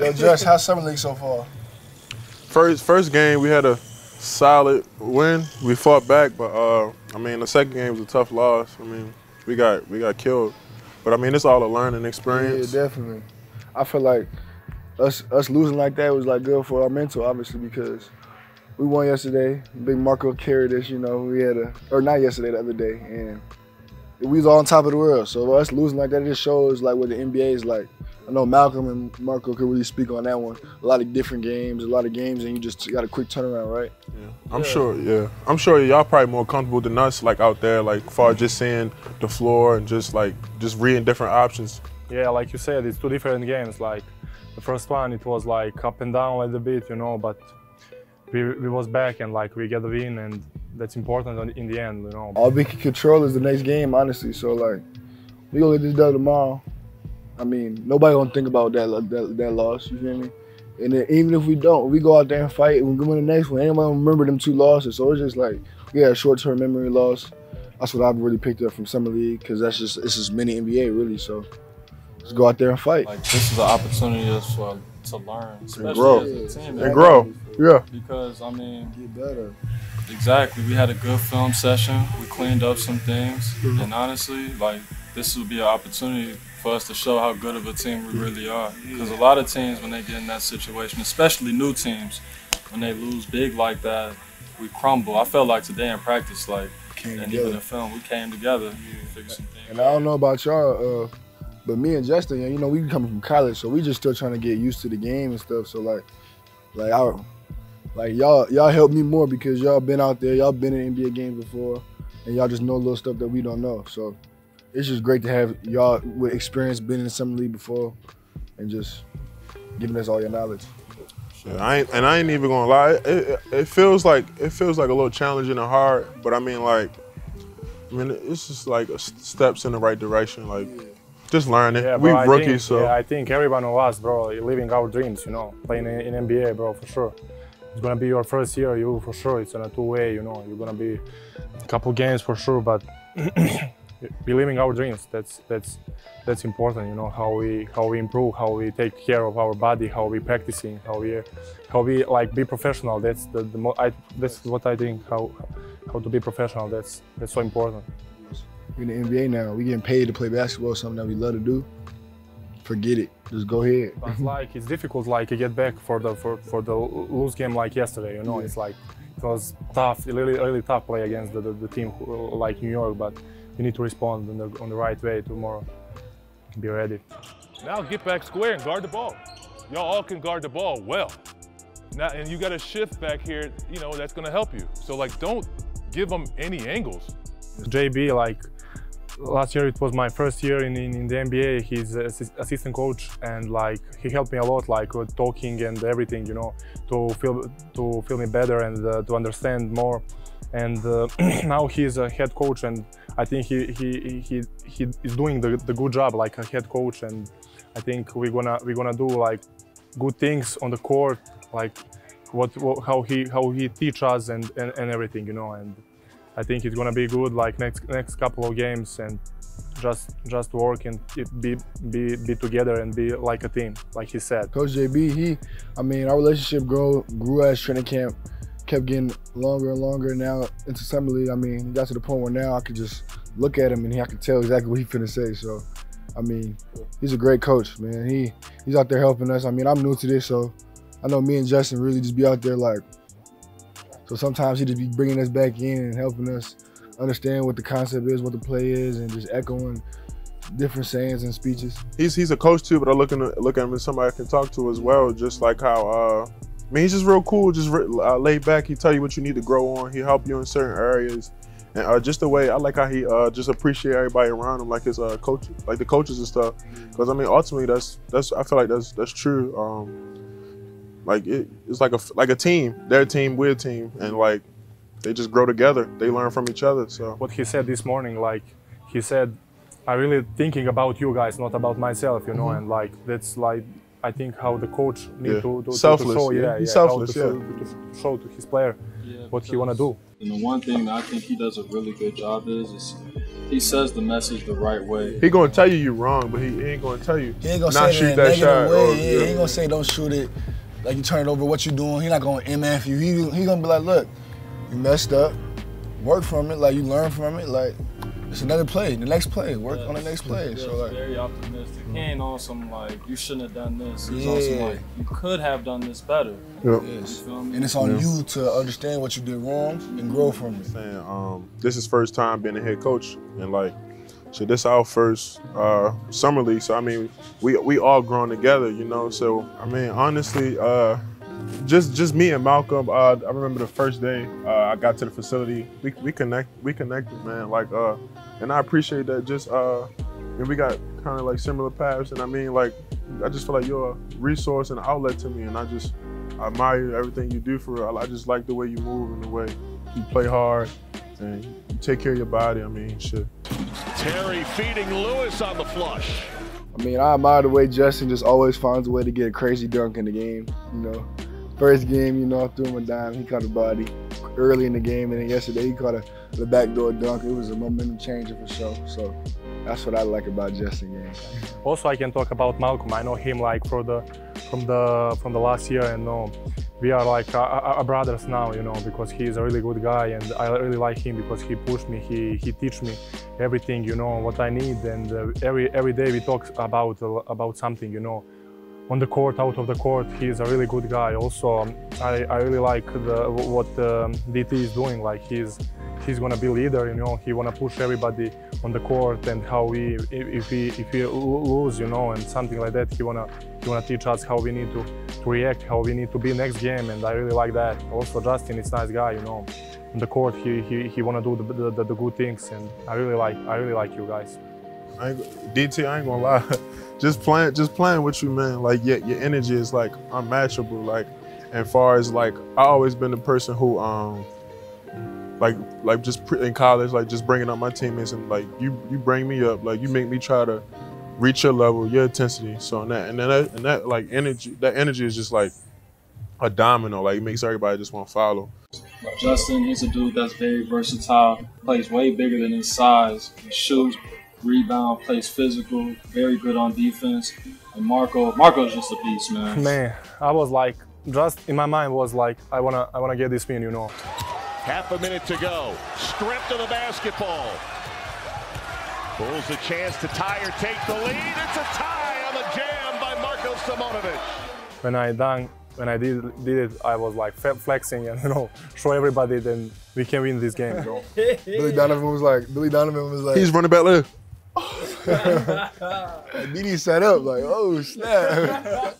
Yo, Josh, how's summer league so far? First first game we had a solid win. We fought back, but uh, I mean the second game was a tough loss. I mean we got we got killed, but I mean it's all a learning experience. Yeah, definitely. I feel like us us losing like that was like good for our mental, obviously, because we won yesterday. Big Marko carried us, you know. We had a or not yesterday, the other day, and we was all on top of the world. So us losing like that, it just shows like what the NBA is like. I know Malcolm and Marko could really speak on that one. A lot of different games, a lot of games, and you just got a quick turnaround, right? Yeah. I'm sure. Yeah, I'm sure y'all probably more comfortable than us, like out there, like far just seeing the floor and just like just reading different options. Yeah, like you said, it's two different games. Like the first one, it was like up and down a little bit, you know, but we, we was back and like we get the win and that's important in the end, you know. All we can control is the next game, honestly. So like, we gonna get this done tomorrow. I mean, nobody gonna think about that that, that loss. You feel me? And then even if we don't, we go out there and fight, and we go in the next one. Anybody remember them two losses? So it's just like we had a short-term memory loss. That's what I've really picked up from summer league because that's just it's just mini NBA really. So let's go out there and fight. Like this is an opportunity just for to learn, especially grow. as a team. And grow. Yeah. Because I mean, Get better. Exactly, we had a good film session. We cleaned up some things, and honestly, like this would be an opportunity for us to show how good of a team we really are. Because a lot of teams, when they get in that situation, especially new teams, when they lose big like that, we crumble. I felt like today in practice, like, Came and together. even in film, we came together, things. And I don't know about y'all, uh, but me and Justin, you know, we coming from college, so we just still trying to get used to the game and stuff. So like, like I, like y'all, y'all help me more because y'all been out there, y'all been in NBA games before, and y'all just know little stuff that we don't know. So it's just great to have y'all with experience, been in the summer league before, and just giving us all your knowledge. Yeah, I ain't, and I ain't even gonna lie. It, it, it feels like it feels like a little challenging and hard, but I mean, like, I mean, it's just like a s- steps in the right direction. Like, just learning. Yeah, we bro, I rookies, think, so yeah, I think every one of us, bro, living our dreams, you know, playing in, in NBA, bro, for sure. It's gonna be your first year, you for sure. It's on a two-way, you know. You're gonna be a couple games for sure, but believing our dreams. That's that's that's important, you know. How we how we improve, how we take care of our body, how we practicing, how we how we like be professional. That's the, the mo- I, that's what I think. How how to be professional. That's that's so important. We're in the NBA now. We getting paid to play basketball, something that we love to do. Forget it. Just go ahead. But like it's difficult like to get back for the for, for the loose game like yesterday. You know, it's like it was tough, really really tough play against the, the, the team who, like New York. But you need to respond on the, on the right way tomorrow. Be ready. Now get back square and guard the ball. Y'all all can guard the ball well. Now, and you got a shift back here, you know, that's gonna help you. So like, don't give them any angles. JB like last year it was my first year in, in, in the NBA. He's assi- assistant coach and like he helped me a lot like with talking and everything, you know, to feel to feel me better and uh, to understand more. And uh, now he's a head coach and I think he he he, he is doing the, the good job like a head coach and I think we're gonna we're gonna do like good things on the court like what, what how he how he teach us and, and, and everything you know and I think it's gonna be good like next next couple of games and just just work and be be be together and be like a team, like he said. Coach JB, he, I mean, our relationship grew grew as training camp kept getting longer and longer. Now into summer league, I mean, he got to the point where now I could just look at him and I could tell exactly what he's gonna say. So, I mean, he's a great coach, man. He he's out there helping us. I mean, I'm new to this, so I know me and Justin really just be out there like. So sometimes he just be bringing us back in and helping us understand what the concept is, what the play is, and just echoing different sayings and speeches. he's he's a coach too. But I look at look at him as somebody I can talk to as well. Just like how. uh I mean, he's just real cool, just re- uh, laid back. He tell you what you need to grow on. He help you in certain areas, and uh, just the way I like how he uh, just appreciate everybody around him, like his uh, coach, like the coaches and stuff. Because I mean, ultimately, that's that's I feel like that's that's true. Um, like it, it's like a like a team. They're a team, we're a team, and like they just grow together. They learn from each other. So What he said this morning, like he said, I'm really thinking about you guys, not about myself, you know, mm-hmm. and like that's like I think how the coach need Yeah. to, to, to- Selfless, to show, yeah. yeah, He's yeah, selfless, to, yeah. show, to show to his player Yeah, what he wanna do. And the one thing that I think he does a really good job is, is he says the message the right way. He gonna tell you you're wrong, but he ain't gonna tell you He ain't gonna not say shoot that, that shot. way. Oh, or- yeah. he ain't gonna say don't shoot it. Like you turn it over, what you doing? He not gonna MF you. He he gonna be like, look, you messed up. Work from it. Like you learn from it. Like it's another play. The next play. Work on the next play. Yeah, So like, very optimistic. He ain't on some like you shouldn't have done this. He's on some Yeah. like you could have done this better. Yep. yes. You feel me? And it's on you to understand what you did wrong and grow from it. saying um, this is first time being a head coach, and like, so this our first uh, summer league. So I mean, we we all grown together, you know. So I mean, honestly, uh, just just me and Malcolm. Uh, I remember the first day uh, I got to the facility. We we connect we connected, man. Like, uh, and I appreciate that. Just uh, and we got kind of like similar paths, and I mean, like, I just feel like you're a resource and an outlet to me, and I just admire everything you do for real. I just like the way you move and the way you play hard and you take care of your body. I mean, shit. Terry feeding Lewis on the flush. I mean, I admire the way Justin just always finds a way to get a crazy dunk in the game. You know, first game, you know, I threw him a dime. He caught a body early in the game, and then yesterday he caught a the backdoor dunk. It was a momentum changer for sure. So that's what I like about Justin game. Also, I can talk about Malcolm. I know him like for the from the from the last year, and no, we are like uh, uh, brothers now, you know, because he is a really good guy, and I really like him because he pushed me, he he teach me everything, you know, what I need, and uh, every every day we talk about uh, about something, you know. On the court, out of the court, he is a really good guy. Also, um, I, I really like the, what um, DT is doing. Like he's he's gonna be leader, you know. He wanna push everybody on the court and how we if, if we if we lose, you know, and something like that. He wanna he wanna teach us how we need to, to react, how we need to be next game, and I really like that. Also, Justin is nice guy, you know. On the court, he he, he wanna do the, the, the, good things, and I really like I really like you guys. I DT, I ain't gonna lie. just playing, just playing with you, man. Like your your energy is like unmatchable. Like, and far as like, I always been the person who um. Like, like just in college, like just bringing up my teammates and like you, you bring me up, like you make me try to reach your level, your intensity. So and that, and then that, and that like energy, that energy is just like a domino. Like it makes everybody just want to follow. Justin, he's a dude that's very versatile, plays way bigger than his size, he shoots, rebound, plays physical, very good on defense. And Marko, Marko's just a beast, man. Man, I was like just in my mind was like I wanna I wanna get this win, you know. Half a minute to go. Stripped of the basketball. Bulls a chance to tie or take the lead. It's a tie on the jam by Marko Simonovic. when I done when I did did it, I was like flexing and you know show everybody then we can win this game. Billy Donovan was like, Billy Donovan was like, He's running back there. BD set up like, oh snap.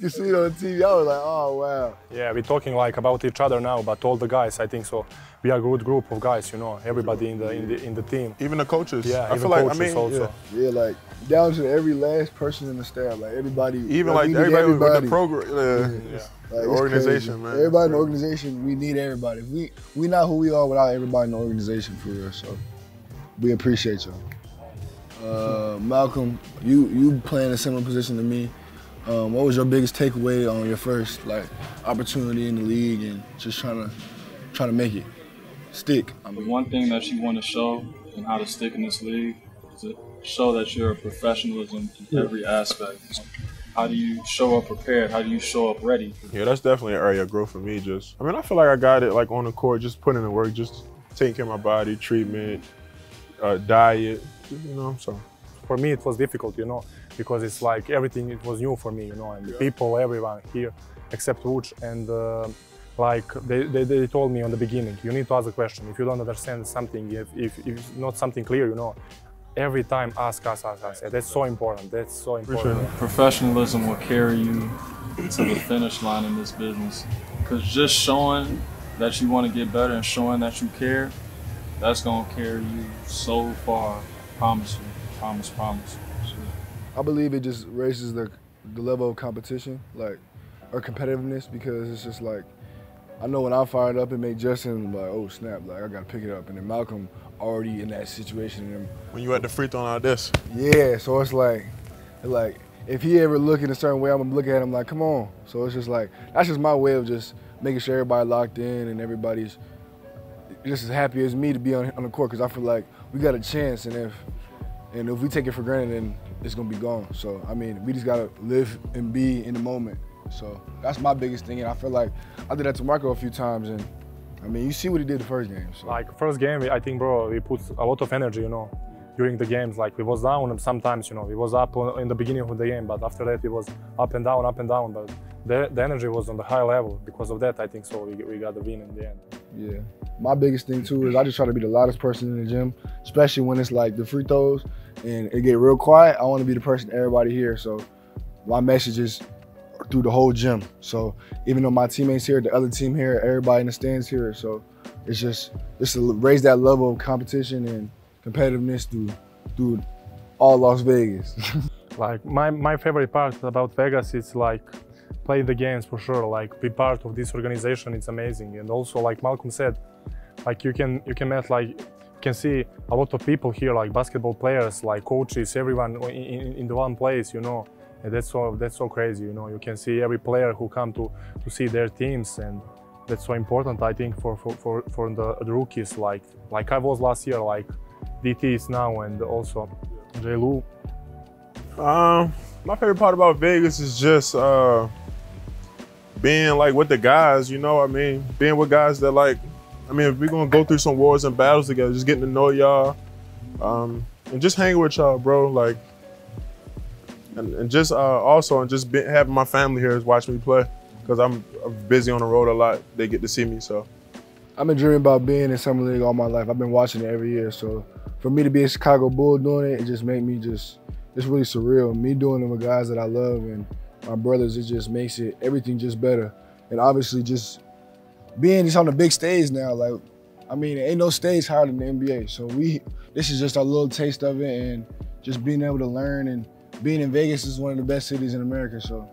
you see it on TV. I was like, oh wow. yeah, we're talking like about each other now, but all the guys, I think so. We are a good group of guys, you know. Everybody in the in the in the team. Even the coaches. Yeah, I even feel like coaches I mean, also. yeah. Yeah, like down to every last person in the staff, like everybody. even like we need everybody, with the program, uh, Yeah. Like, the organization, crazy. man. Everybody in the organization, we need everybody. We we not who we are without everybody in the organization for real. So we appreciate y'all. Uh, Malcolm, you you playing a similar position to me. Um, what was your biggest takeaway on your first like opportunity in the league and just trying to trying to make it stick? I The one thing that you want to show and how to stick in this league is to show that you're a professionalism in every aspect. How do you show up prepared? How do you show up ready? Yeah, that's definitely an area of growth for me. Just, I mean, I feel like I got it like on the court, just putting in the work, just taking care of my body, treatment, uh, diet, you know. So For me, it was difficult, you know, because it's like everything it was new for me, you know, and the people, everyone here, except Vuch, and uh, like they, they, they told me on the beginning, you need to ask a question. If you don't understand something, if, if, if it's not something clear, you know, every time ask us, ask us. And that's so important. That's so important. sure. Professionalism will carry you to the finish line in this business. Because just showing that you want to get better and showing that you care, that's going to carry you so far. Promise you. Promise, promise. I believe it just raises the the level of competition, like or competitiveness, because it's just like I know when I fired up, it made Justin like, oh snap, like I gotta pick it up, and then Malcolm already in that situation, and when you at the free throw like this, yeah, so it's like, like if he ever look in a certain way, I'm gonna look at him like, come on. So it's just like that's just my way of just making sure everybody locked in and everybody's just as happy as me to be on, on the court because I feel like we got a chance, and if and if we take it for granted, then it's gonna be gone. So I mean, we just gotta live and be in the moment. So that's my biggest thing, and I feel like I did that to Marko a few times, and I mean, you see what he did the first game. So. Like first game, I think, bro, we put a lot of energy, you know, during the games. Like we was down, sometimes, you know, we was up in the beginning of the game, but after that, it was up and down, up and down. But the, the energy was on the high level. Because of that, I think so. We, we got the win in the end. Yeah. My biggest thing too is I just try to be the loudest person in the gym, especially when it's like the free throws and it get real quiet. I want to be the person everybody here. So my message is through the whole gym. So even though my teammates here, the other team here, everybody in the stands here. So it's just just to raise that level of competition and competitiveness through through all Las Vegas. like my, my favorite part about Vegas is like play the games for sure. Like be part of this organization, it's amazing. And also like Malcolm said, like you can you can meet like you can see a lot of people here, like basketball players, like coaches, everyone in, in, the one place, you know. And that's so that's so crazy, you know. You can see every player who come to to see their teams, and that's so important, I think, for for for, for the, the rookies, like like I was last year, like DT is now, and also J. Lou. Um, my favorite part about Vegas is just uh being like with the guys, you know. I mean, being with guys that like I mean, if we're gonna go through some wars and battles together, just getting to know y'all, um, and just hanging with y'all, bro. Like, and, and just uh, also, and just be, having my family here is watching me play because I'm, I'm busy on the road a lot. They get to see me, so. I've been dreaming about being in Summer League all my life. I've been watching it every year. So for me to be a Chicago Bull doing it, it just made me just, it's really surreal. Me doing it with guys that I love and my brothers, it just makes it, everything just better. And obviously just being just on the big stage now, like, I mean, ain't no stage higher than the NBA. So we, this is just a little taste of it, and just being able to learn and being in Vegas is one of the best cities in America. So